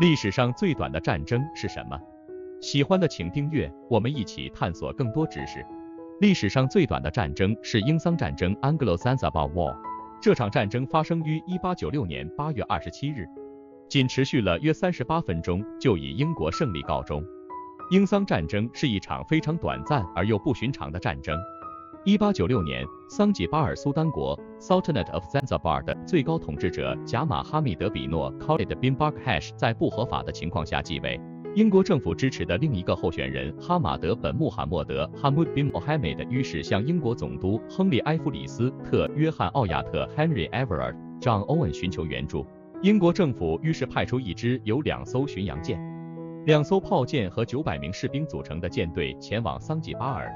历史上最短的战争是什么？喜欢的请订阅，我们一起探索更多知识。历史上最短的战争是英桑战争 （Anglo-Zanzibar War）。这场战争发生于1896年8月27日，仅持续了约三十八分钟，就以英国胜利告终。英桑战争是一场非常短暂而又不寻常的战争。一八九六年，桑吉巴尔苏丹国 （Sultanate of Zanzibar） 的最高统治者贾马哈密德比诺 （Khalid bin Barkhash） 在不合法的情况下继位。英国政府支持的另一个候选人哈马德本穆罕默德 （Hamud bin Mohammed） 于是向英国总督亨利埃弗里斯特·约翰奥亚特 （Henry Everard John Owen） 寻求援助。英国政府于是派出一支由两艘巡洋舰、两艘炮舰和九百名士兵组成的舰队前往桑吉巴尔。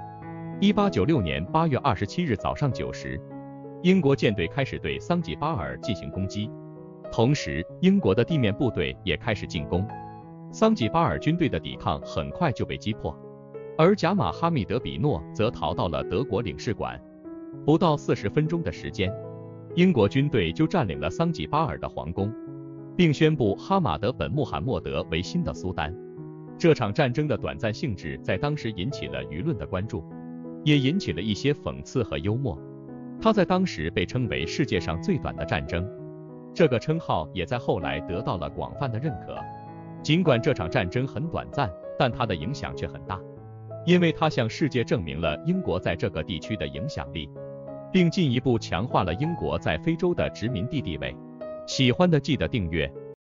一八九六年八月二十七日早上九时，英国舰队开始对桑吉巴尔进行攻击，同时英国的地面部队也开始进攻。桑吉巴尔军队的抵抗很快就被击破，而贾马哈密德比诺则逃到了德国领事馆。不到四十分钟的时间，英国军队就占领了桑吉巴尔的皇宫，并宣布哈马德本穆罕默德为新的苏丹。这场战争的短暂性质在当时引起了舆论的关注。也引起了一些讽刺和幽默。它在当时被称为世界上最短的战争，这个称号也在后来得到了广泛的认可。尽管这场战争很短暂，但它的影响却很大，因为它向世界证明了英国在这个地区的影响力，并进一步强化了英国在非洲的殖民地地位。喜欢的记得订阅。